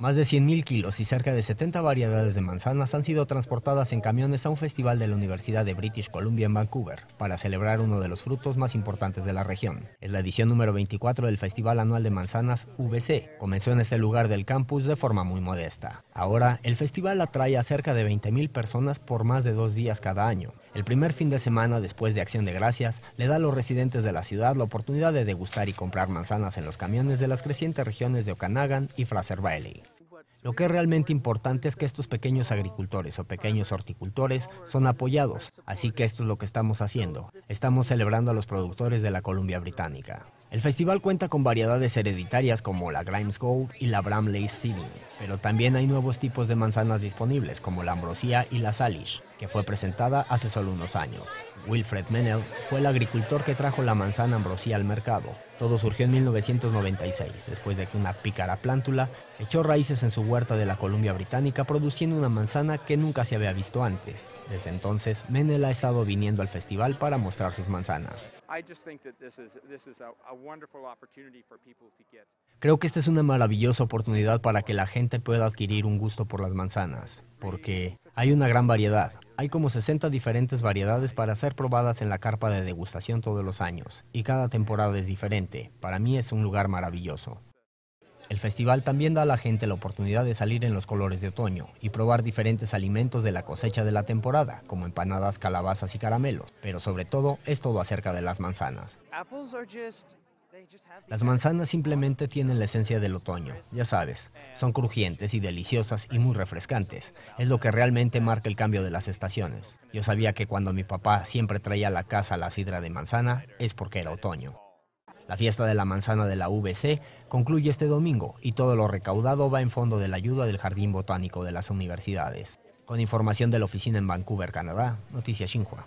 Más de 100.000 kilos y cerca de 70 variedades de manzanas han sido transportadas en camiones a un festival de la Universidad de British Columbia en Vancouver para celebrar uno de los frutos más importantes de la región. Es la edición número 24 del Festival Anual de Manzanas VC. Comenzó en este lugar del campus de forma muy modesta. Ahora, el festival atrae a cerca de 20.000 personas por más de dos días cada año. El primer fin de semana después de Acción de Gracias le da a los residentes de la ciudad la oportunidad de degustar y comprar manzanas en los camiones de las crecientes regiones de Okanagan y Fraser Valley. Lo que es realmente importante es que estos pequeños agricultores o pequeños horticultores son apoyados, así que esto es lo que estamos haciendo. Estamos celebrando a los productores de la Columbia Británica. El festival cuenta con variedades hereditarias como la Grimes Gold y la Bramley Seeding, pero también hay nuevos tipos de manzanas disponibles como la Ambrosia y la Salish, que fue presentada hace solo unos años. Wilfred Menel fue el agricultor que trajo la manzana Ambrosia al mercado. Todo surgió en 1996, después de que una pícara plántula echó raíces en su huerta de la Columbia Británica produciendo una manzana que nunca se había visto antes. Desde entonces, Menel ha estado viniendo al festival para mostrar sus manzanas. Creo que esta es una maravillosa oportunidad para que la gente pueda adquirir un gusto por las manzanas, porque hay una gran variedad. Hay como 60 diferentes variedades para ser probadas en la carpa de degustación todos los años, y cada temporada es diferente. Para mí es un lugar maravilloso. El festival también da a la gente la oportunidad de salir en los colores de otoño y probar diferentes alimentos de la cosecha de la temporada, como empanadas, calabazas y caramelos, pero sobre todo es todo acerca de las manzanas. Las manzanas simplemente tienen la esencia del otoño, ya sabes, son crujientes y deliciosas y muy refrescantes. Es lo que realmente marca el cambio de las estaciones. Yo sabía que cuando mi papá siempre traía a la casa la sidra de manzana es porque era otoño. La fiesta de la manzana de la VC concluye este domingo y todo lo recaudado va en fondo de la ayuda del Jardín Botánico de las universidades. Con información de la oficina en Vancouver, Canadá, Noticias Xinhua.